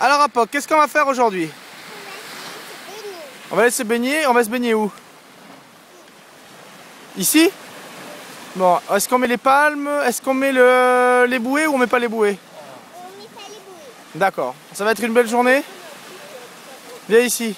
Alors Apoc, qu'est-ce qu'on va faire aujourd'hui? On va aller se baigner. On va se baigner où? Ici? Bon, est-ce qu'on met les palmes Est-ce qu'on met les bouées ou on met pas les bouées? On met pas les bouées. D'accord. Ça va être une belle journée? Viens ici.